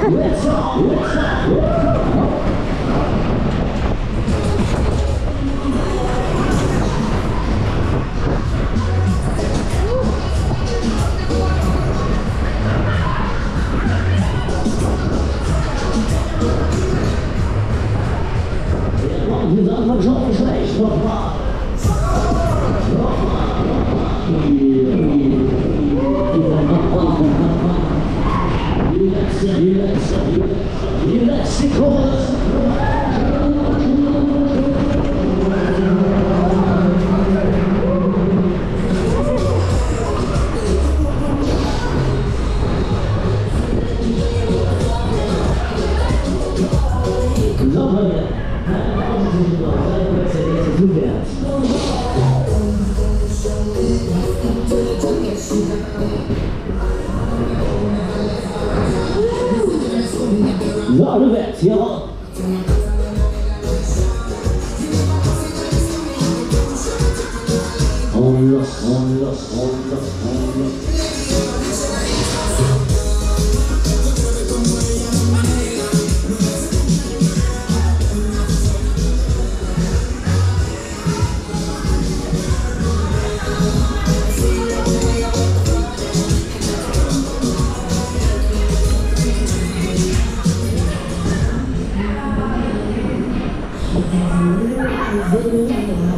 咱们少帅说话，说话，说话，说话。Mexico. Hallo Wert, hier auch. Oh, yes, oh, yes. thương